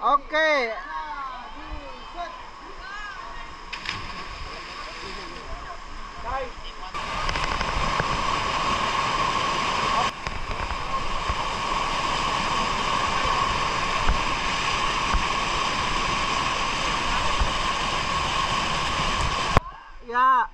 Okay. 呀